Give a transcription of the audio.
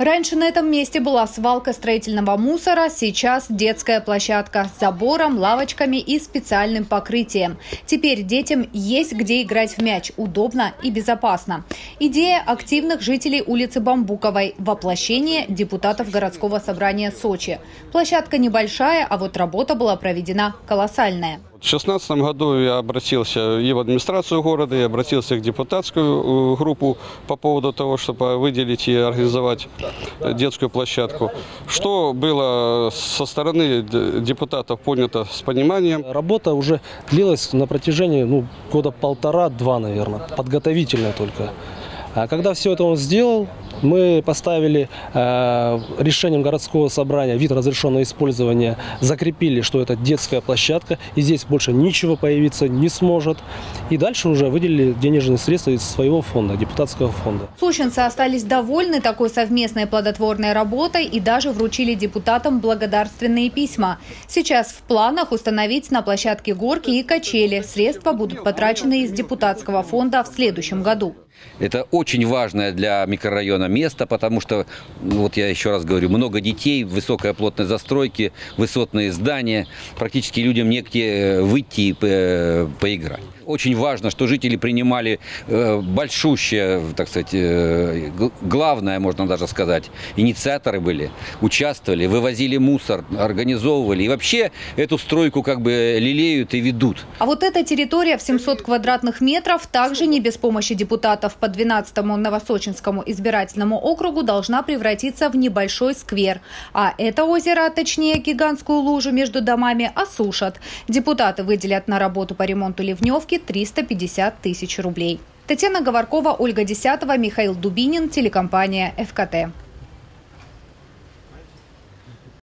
Раньше на этом месте была свалка строительного мусора, сейчас детская площадка с забором, лавочками и специальным покрытием. Теперь детям есть где играть в мяч, удобно и безопасно. Идея активных жителей улицы Бамбуковой – воплощение депутатов городского собрания Сочи. Площадка небольшая, а вот работа была проведена колоссальная. В 2016 году я обратился и в администрацию города, и обратился в депутатскую э, группу по поводу того, чтобы выделить и организовать детскую площадку. Что было со стороны депутатов понято с пониманием. Работа уже длилась на протяжении ну, года полтора-два, наверное, подготовительная только. А когда все это он сделал, мы поставили э, решением городского собрания вид разрешенного использования, закрепили, что это детская площадка, и здесь больше ничего появиться не сможет. И дальше уже выделили денежные средства из своего фонда, депутатского фонда. Сущенцы остались довольны такой совместной плодотворной работой и даже вручили депутатам благодарственные письма. Сейчас в планах установить на площадке горки и качели. Средства будут потрачены из депутатского фонда в следующем году. Это очень важное для микрорайона место, потому что, ну, вот я еще раз говорю, много детей, высокая плотность застройки, высотные здания, практически людям негде э, выйти и э, поиграть. Очень важно, что жители принимали э, большущее, так сказать, главное, можно даже сказать, инициаторы были, участвовали, вывозили мусор, организовывали. И вообще эту стройку как бы лелеют и ведут. А вот эта территория в 700 квадратных метров также не без помощи депутатов по 12-му Новосочинскому избирательному округу должна превратиться в небольшой сквер. А это озеро, а точнее гигантскую лужу между домами, осушат. Депутаты выделят на работу по ремонту ливневки 350 тысяч рублей. Татьяна Говоркова, Ольга Десятова, Михаил Дубинин, телекомпания «ФКТ».